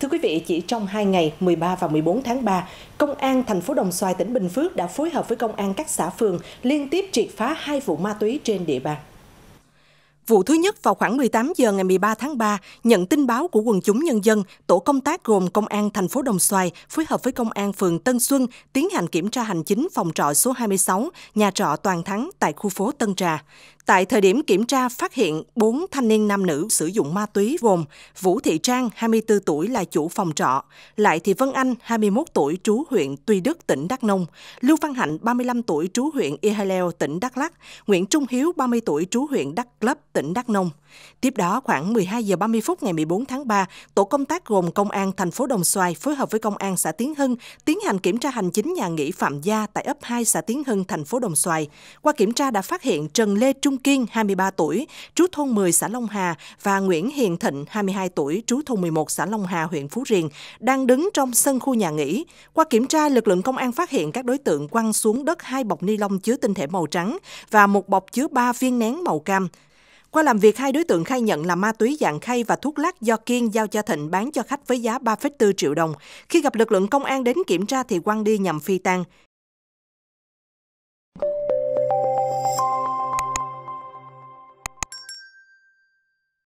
Thưa quý vị, chỉ trong 2 ngày 13 và 14 tháng 3, Công an thành phố Đồng Xoài, tỉnh Bình Phước đã phối hợp với công an các xã phường liên tiếp triệt phá hai vụ ma túy trên địa bàn. Vụ thứ nhất vào khoảng 18 giờ ngày 13 tháng 3, nhận tin báo của quần chúng nhân dân, tổ công tác gồm Công an thành phố Đồng Xoài phối hợp với Công an phường Tân Xuân tiến hành kiểm tra hành chính phòng trọ số 26, nhà trọ Toàn Thắng tại khu phố Tân Trà. Tại thời điểm kiểm tra phát hiện 4 thanh niên nam nữ sử dụng ma túy gồm Vũ Thị Trang, 24 tuổi là chủ phòng trọ, Lại Thị Vân Anh, 21 tuổi trú huyện Tuy Đức, tỉnh Đắk Nông, Lưu Văn Hạnh, 35 tuổi trú huyện Ihaleo tỉnh Đắk Lắk, Nguyễn Trung Hiếu, 30 tuổi trú huyện Đắk Lấp, tỉnh Đắk Nông. Tiếp đó, khoảng 12 giờ 30 phút ngày 14 tháng 3, tổ công tác gồm Công an thành phố Đồng Xoài phối hợp với Công an xã Tiến Hưng tiến hành kiểm tra hành chính nhà nghỉ Phạm Gia tại ấp 2 xã Tiến Hưng, thành phố Đồng Xoài. Qua kiểm tra đã phát hiện Trần Lê Trung Kiên, 23 tuổi, trú thôn 10 xã Long Hà và Nguyễn Hiền Thịnh, 22 tuổi, trú thôn 11 xã Long Hà, huyện Phú Riềng, đang đứng trong sân khu nhà nghỉ. Qua kiểm tra, lực lượng công an phát hiện các đối tượng quăng xuống đất hai bọc ni lông chứa tinh thể màu trắng và một bọc chứa ba viên nén màu cam. Qua làm việc, hai đối tượng khai nhận là ma túy dạng khay và thuốc lắc do Kiên giao cho Thịnh bán cho khách với giá 3,4 triệu đồng. Khi gặp lực lượng công an đến kiểm tra thì quăng đi nhằm phi tan.